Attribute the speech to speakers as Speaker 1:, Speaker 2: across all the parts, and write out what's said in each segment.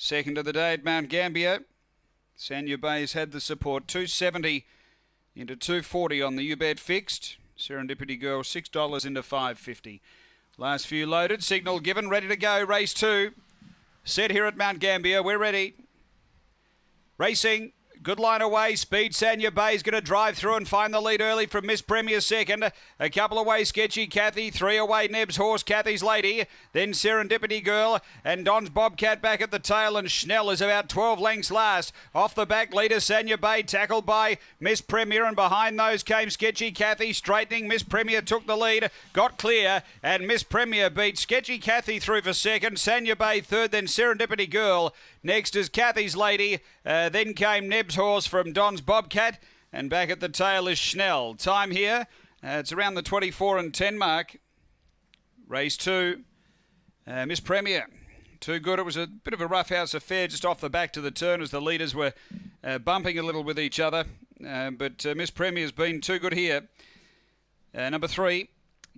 Speaker 1: Second of the day at Mount Gambier. Sanya Bay's had the support. 270 into 240 on the Ubet fixed. Serendipity Girl, $6 into 550. Last few loaded. Signal given. Ready to go. Race two. Set here at Mount Gambier. We're ready. Racing. Good line away. Speed Sanya Bay is going to drive through and find the lead early from Miss Premier second. A couple away, Sketchy Kathy. Three away, Neb's Horse, Kathy's Lady. Then Serendipity Girl and Don's Bobcat back at the tail. And Schnell is about 12 lengths last. Off the back, leader Sanya Bay tackled by Miss Premier. And behind those came Sketchy Kathy straightening. Miss Premier took the lead, got clear. And Miss Premier beat Sketchy Kathy through for second. Sanya Bay third, then Serendipity Girl. Next is Kathy's Lady. Uh, then came Neb's Horse from Don's Bobcat. And back at the tail is Schnell. Time here, uh, it's around the 24 and 10 mark. Race two. Uh, Miss Premier. Too good. It was a bit of a roughhouse affair just off the back to the turn as the leaders were uh, bumping a little with each other. Uh, but uh, Miss Premier's been too good here. Uh, number three,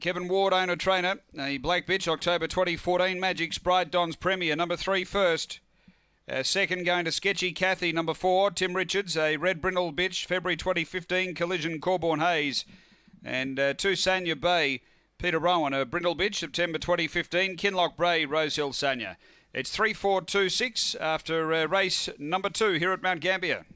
Speaker 1: Kevin Ward, owner trainer. A Black Bitch, October 2014. Magic Sprite, Don's Premier. Number three first. Uh, second going to Sketchy Kathy, number four. Tim Richards, a Red Brindle bitch, February 2015. Collision Corborn Hayes. And uh, two Sanya Bay, Peter Rowan, a Brindle bitch, September 2015. Kinloch Brae, Rosehill Sanya. It's 3426 after uh, race number two here at Mount Gambier.